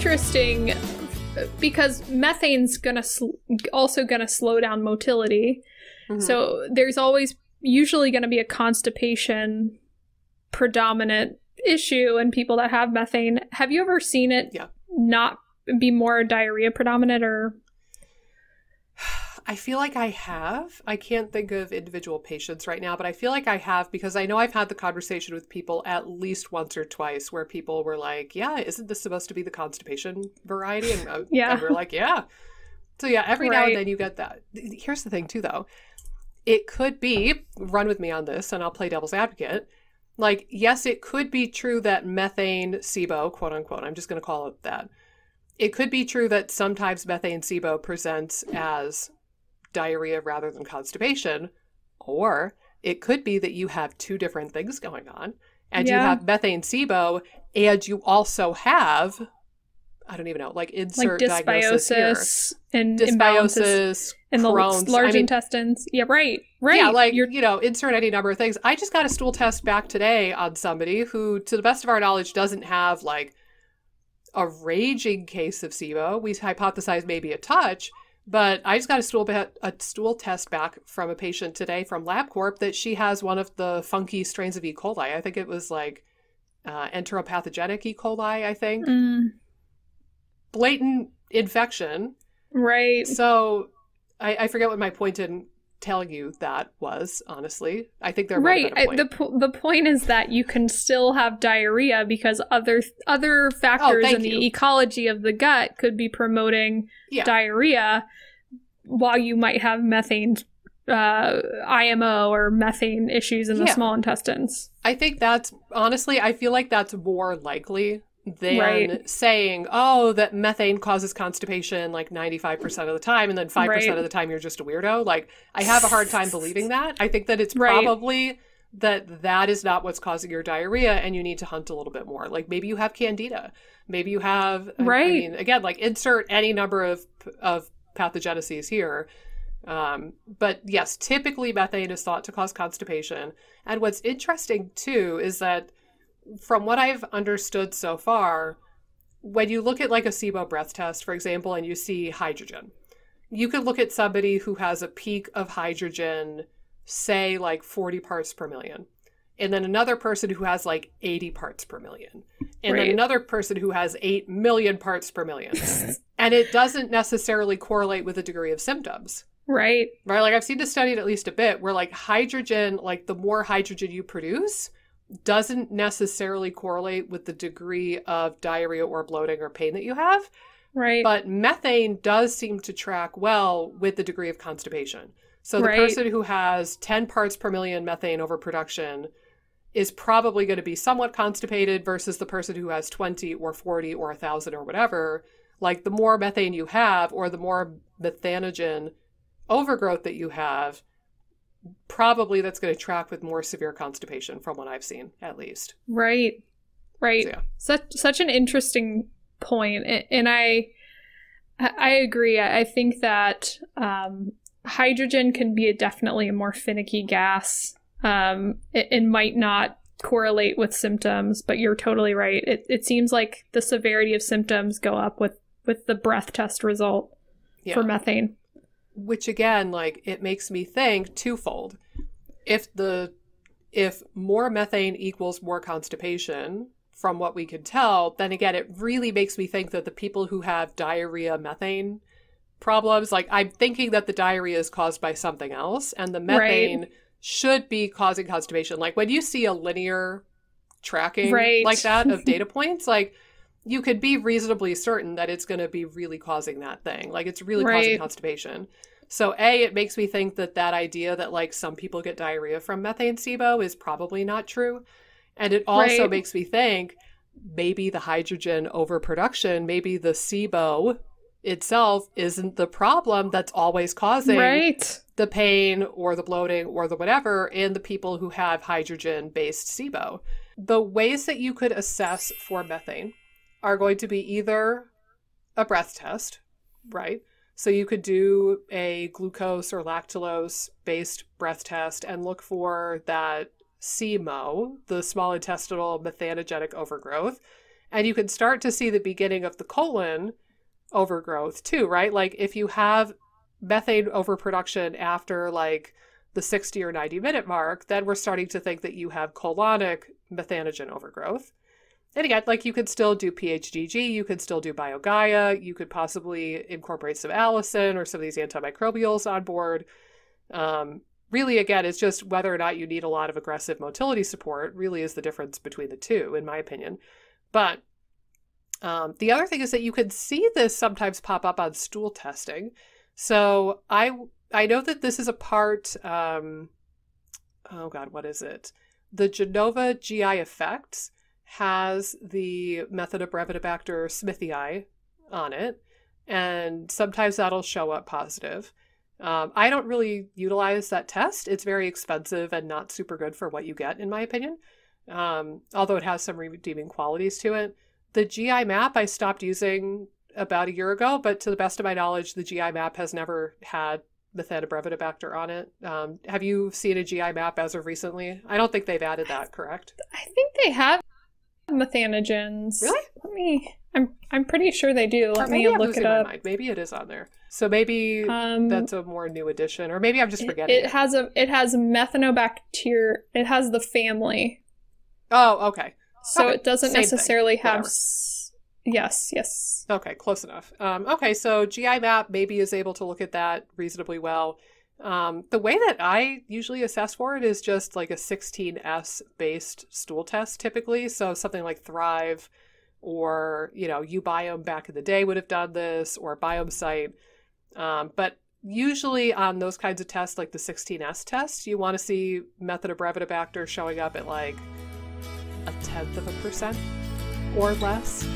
interesting because methane's gonna sl- also gonna slow down motility. Mm-hmm. So there's always usually going to be a constipation predominant issue in people that have methane. Have you ever seen it yeah. not be more diarrhea predominant or I feel like I have. I can't think of individual patients right now, but I feel like I have because I know I've had the conversation with people at least once or twice where people were like, "Yeah, isn't this supposed to be the constipation variety?" And, uh, yeah, and we're like, "Yeah." So yeah, every right. now and then you get that. Here's the thing too, though. It could be run with me on this, and I'll play devil's advocate. Like, yes, it could be true that methane SIBO, quote unquote, I'm just going to call it that. It could be true that sometimes methane SIBO presents as diarrhea rather than constipation. Or it could be that you have two different things going on and yeah. you have methane SIBO and you also have I don't even know, like insert like dysbiosis and dysbiosis in the large I mean, intestines. Yeah, right, right. Yeah, like You're... you know, insert any number of things. I just got a stool test back today on somebody who, to the best of our knowledge, doesn't have like a raging case of SIBO. We hypothesize maybe a touch, but I just got a stool a stool test back from a patient today from LabCorp that she has one of the funky strains of E. coli. I think it was like uh, enteropathogenic E. coli. I think mm. blatant infection. Right. So I, I, forget what my point in telling you that was. Honestly, I think there right. I, the po- the point is that you can still have diarrhea because other other factors oh, in you. the ecology of the gut could be promoting yeah. diarrhea while you might have methane uh, IMO or methane issues in the yeah. small intestines. I think that's honestly, I feel like that's more likely than right. saying, oh, that methane causes constipation like 95% of the time, and then 5% right. of the time you're just a weirdo. Like, I have a hard time believing that. I think that it's probably right. that that is not what's causing your diarrhea, and you need to hunt a little bit more. Like, maybe you have candida. Maybe you have, right. I mean, again, like insert any number of, of pathogeneses here. Um, but yes, typically methane is thought to cause constipation. And what's interesting too is that from what I've understood so far, when you look at like a SIBO breath test, for example, and you see hydrogen, you could look at somebody who has a peak of hydrogen, say like 40 parts per million, and then another person who has like 80 parts per million, and right. then another person who has 8 million parts per million. and it doesn't necessarily correlate with a degree of symptoms. Right. Right. Like I've seen this studied at least a bit where like hydrogen, like the more hydrogen you produce, doesn't necessarily correlate with the degree of diarrhea or bloating or pain that you have. Right. But methane does seem to track well with the degree of constipation. So the right. person who has 10 parts per million methane overproduction is probably going to be somewhat constipated versus the person who has 20 or 40 or 1,000 or whatever. Like the more methane you have or the more methanogen overgrowth that you have, probably that's going to track with more severe constipation from what I've seen, at least. Right. Right. So, yeah. Such such an interesting point, and I I agree. I think that um, hydrogen can be a definitely a more finicky gas. Um, it, it, might not correlate with symptoms, but you're totally right. It it seems like the severity of symptoms go up with with the breath test result yeah. for methane which again like it makes me think twofold if the if more methane equals more constipation from what we can tell then again it really makes me think that the people who have diarrhea methane problems like i'm thinking that the diarrhea is caused by something else and the methane right. should be causing constipation like when you see a linear tracking right. like that of data points like you could be reasonably certain that it's going to be really causing that thing. Like it's really right. causing constipation. So A, it makes me think that that idea that like some people get diarrhea from methane SIBO is probably not true. And it also right. makes me think maybe the hydrogen overproduction, maybe the SIBO itself isn't the problem that's always causing right. the pain or the bloating or the whatever in the people who have hydrogen based SIBO. The ways that you could assess for methane are going to be either a breath test, right? So you could do a glucose or lactulose based breath test and look for that SIMO, the small intestinal methanogenic overgrowth. And you can start to see the beginning of the colon overgrowth too, right? Like if you have methane overproduction after like the 60 or 90 minute mark, then we're starting to think that you have colonic methanogen overgrowth. And again, like you could still do PHGG, you could still do BioGaia, you could possibly incorporate some allicin or some of these antimicrobials on board. Um, really, again, it's just whether or not you need a lot of aggressive motility support, really is the difference between the two, in my opinion. But um, the other thing is that you can see this sometimes pop up on stool testing. So I I know that this is a part. Um, oh God, what is it? The Genova GI effects has the Methanobrevibacter smithii on it, and sometimes that'll show up positive. Um, I don't really utilize that test. It's very expensive and not super good for what you get, in my opinion. Um, although it has some redeeming qualities to it. The GI map I stopped using about a year ago, but to the best of my knowledge, the GI map has never had Methanobrevibacter on it. Um, have you seen a GI map as of recently? I don't think they've added that, correct? I think they have methanogens. Really? Let me. I'm I'm pretty sure they do. Let me look it up. Maybe it is on there. So maybe um, that's a more new addition, or maybe I'm just forgetting. It, it, has a it has methanobacter. It has the family. Oh, okay. So okay. it doesn't Same necessarily have. S- yes, yes. Okay, close enough. Um, okay, so GI Map maybe is able to look at that reasonably well. Um, the way that I usually assess for it is just like a 16S based stool test typically. So something like Thryve or, you know, uBiome back in the day would have done this or BiomeSight. Um, but usually on those kinds of tests, like the 16S test, you want to see Methanobrevibacter showing up at like a tenth of a percent or less.